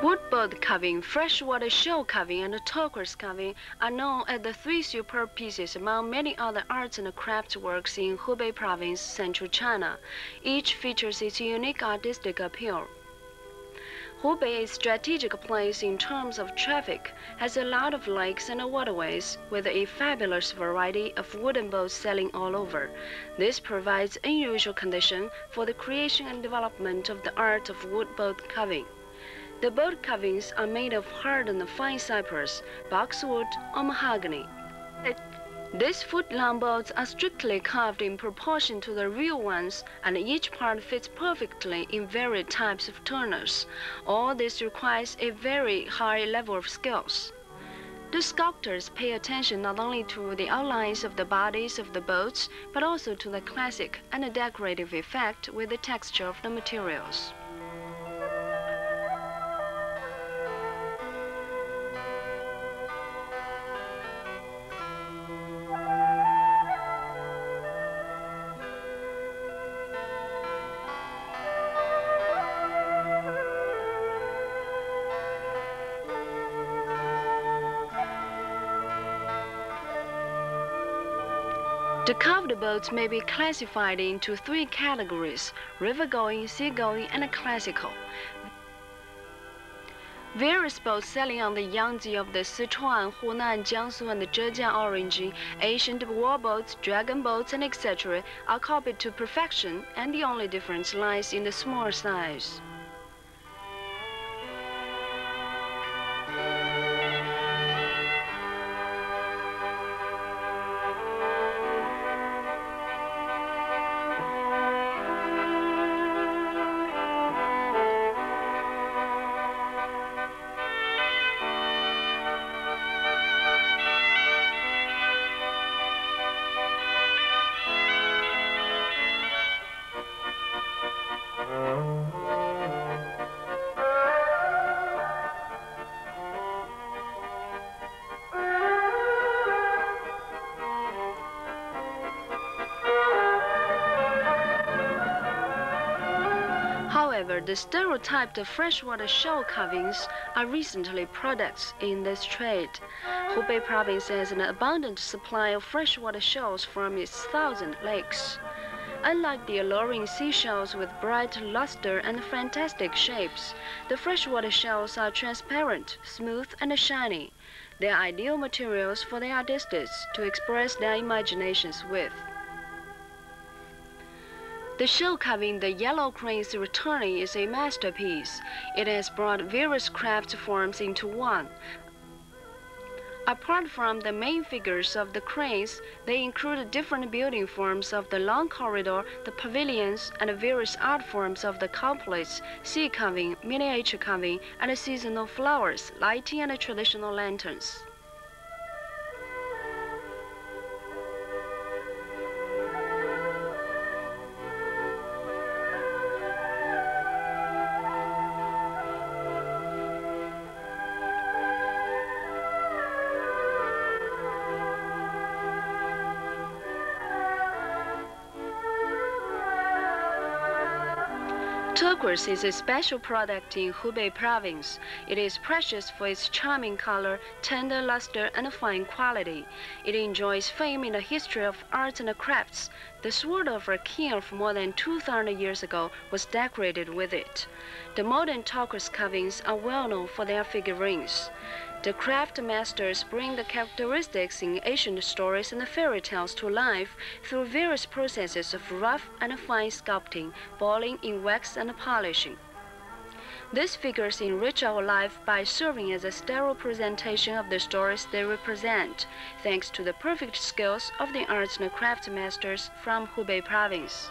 Wood boat carving, freshwater shell carving, and turquoise carving are known as the three superb pieces among many other arts and craft works in Hubei province, central China. Each features its unique artistic appeal. Hubei is a strategic place in terms of traffic, has a lot of lakes and waterways, with a fabulous variety of wooden boats sailing all over. This provides unusual condition for the creation and development of the art of wood boat carving. The boat carvings are made of hardened fine cypress, boxwood, or mahogany. These foot-long boats are strictly carved in proportion to the real ones, and each part fits perfectly in various types of turners. All this requires a very high level of skills. The sculptors pay attention not only to the outlines of the bodies of the boats, but also to the classic and decorative effect with the texture of the materials. The carved boats may be classified into three categories river-going, sea-going, and classical. Various boats sailing on the Yangtze of the Sichuan, Hunan, Jiangsu, and Zhejiang origin, ancient war boats, dragon boats, and etc., are copied to perfection, and the only difference lies in the small size. However, the stereotyped freshwater shell carvings are recently products in this trade. Hubei province has an abundant supply of freshwater shells from its thousand lakes. Unlike the alluring seashells with bright luster and fantastic shapes, the freshwater shells are transparent, smooth, and shiny. They are ideal materials for the artists to express their imaginations with. The shell carving the Yellow Crane's Returning is a masterpiece. It has brought various craft forms into one. Apart from the main figures of the cranes, they include different building forms of the long corridor, the pavilions, and various art forms of the couplets, seal carving, miniature carving, and seasonal flowers, lighting, and traditional lanterns. Turquoise is a special product in Hubei province. It is precious for its charming color, tender luster, and fine quality. It enjoys fame in the history of arts and crafts. The sword of a king of more than 2,000 years ago was decorated with it. The modern turquoise carvings are well known for their figurines. The craft masters bring the characteristics in ancient stories and fairy tales to life through various processes of rough and fine sculpting, boiling in wax and polishing. These figures enrich our life by serving as a sterile presentation of the stories they represent, thanks to the perfect skills of the arts and craft masters from Hubei province.